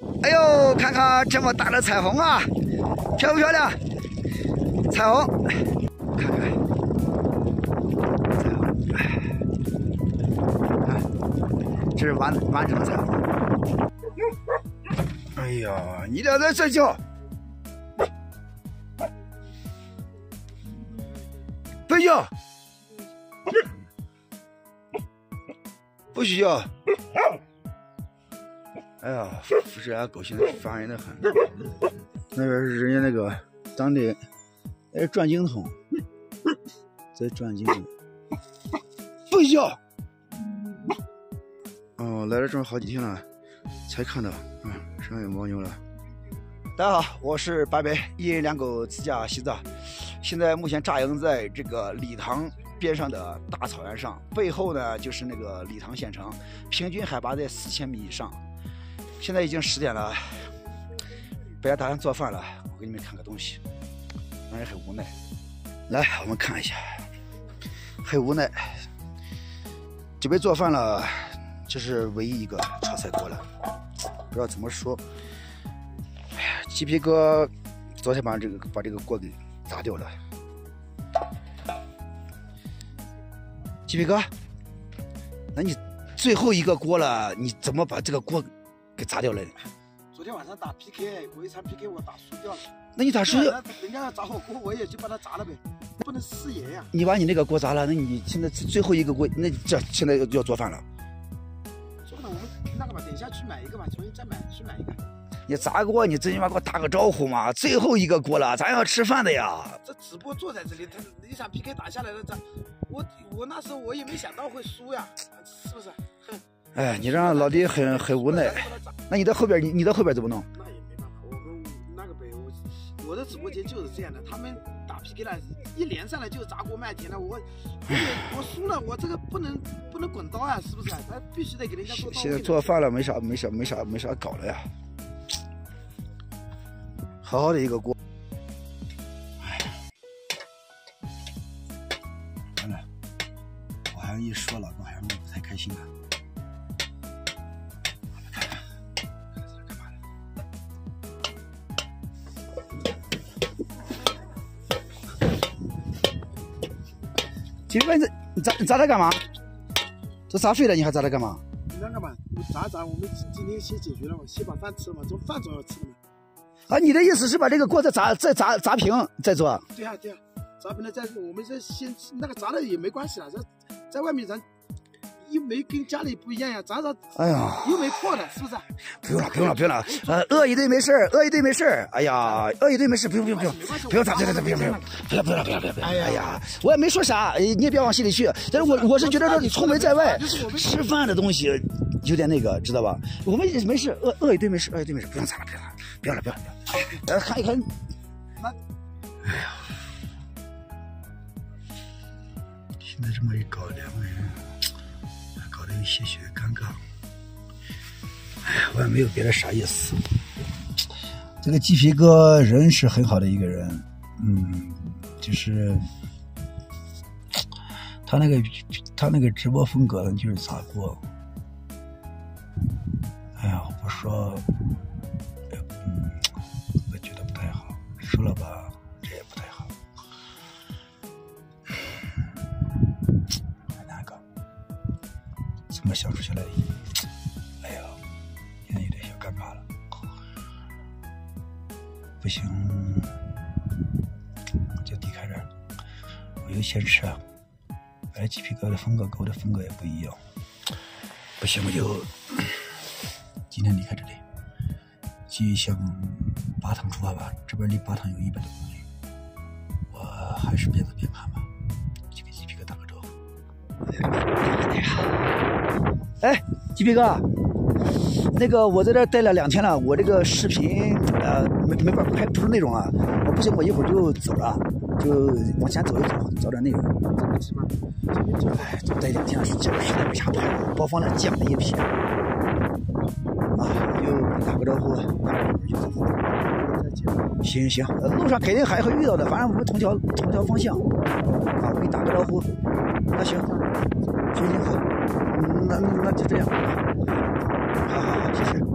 哎呦，看看这么大的彩虹啊，漂不漂亮？彩虹，看看，彩虹，看，这是完完整的彩虹。哎呀，你俩在睡觉，睡觉，不许叫。哎呀，富士山狗现在烦人的很。那边是人家那个当地，哎，转经筒，在转经筒，不许叫。哦，来了这么好几天了，才看到，嗯，上有牦牛了。大家好，我是白白，一人两狗自驾西藏。现在目前扎营在这个理塘边上的大草原上，背后呢就是那个理塘县城，平均海拔在四千米以上。现在已经十点了，本来打算做饭了，我给你们看个东西，让人很无奈。来，我们看一下，很无奈，准备做饭了，这是唯一一个炒菜锅了，不知道怎么说。哎呀，鸡皮哥昨天把这个把这个锅给砸掉了。鸡皮哥，那你最后一个锅了，你怎么把这个锅？给砸掉了。昨天晚上打 PK，我一场 PK 我打输掉了。那你咋输掉？人家要砸火锅，我也就把它砸了呗，不能失言呀。你把你那个锅砸了，那你现在最后一个锅，那这现在要要做饭了。做了，我们那个吧，等一下去买一个吧，重新再买去买一个。你砸锅，你最起码给我打个招呼嘛。最后一个锅了，咱要吃饭的呀。这直播坐在这里，他一场 PK 打下来了，咱我我那时候我也没想到会输呀，是不是？哼。哎，你让老弟很很无奈。那你在后边，你你在后边怎么弄？那也没办法，我们那个呗，我我的直播间就是这样的。他们打 PK 了，一连上来就砸锅卖铁了。我我输了，我这个不能不能滚刀啊，是不是？咱必须得给人家做。现在做饭了，没啥没啥没啥没啥搞了呀。好好的一个锅。哎，完了，我还一说老公还是不太开心啊。鸡皮哥，你砸你砸它干嘛？都砸碎了，你还砸它干嘛？你那干嘛，砸砸，我们今天先解决了嘛，先把饭吃了嘛，这饭总要吃的嘛。啊，你的意思是把这个锅再砸再砸砸平再做？对啊对啊，砸平了再我们这先那个砸了也没关系啊，这在外面咱。又没跟家里不一样呀，咱咋？哎呀，又没破的，是不是？不用了，不用了，不用了。呃，饿一顿没事饿一顿没事哎呀，饿一顿没事不用不用不用，不用砸，不用砸，不用不用，不要不要不要不要不要。哎呀，我也没说啥，你也别往心里去。但是我我是觉得说你出门在外吃饭的东西有点那个，知道吧？我们没事饿饿一顿没事饿一顿没事，不用砸了，不用了，不要了，不要了，不要。来看一看。那，哎呀，现在这么一搞，两个人。有些些尴尬，哎呀，我也没有别的啥意思。这个鸡皮哥人是很好的一个人，嗯，就是他那个他那个直播风格呢，就是砸锅。哎呀，我说，怎么相处下来？哎呀，现在有点小尴尬了。不行，就离开这儿。我又先吃啊。本来鸡皮疙瘩风格跟我的风格也不一样。不行，我就今天离开这里，继续向巴塘出发吧。这边离巴塘有一百多公里。我还是边走边看吧。去给鸡皮哥打个招呼。哎鸡皮哥，那个我在这待了两天了，我这个视频呃没没法拍不出内容啊，我不行，我一会儿就走了，就往前走一走，找点内容。哎，待两天了，这个实在没啥拍了，暴风了降了一批。啊，就打个招呼，打会儿就走。行行，路上肯定还会遇到的，反正我们同条同条方向。啊，我给你打个招呼。那行，行行好。那那就这样，好好好，谢谢。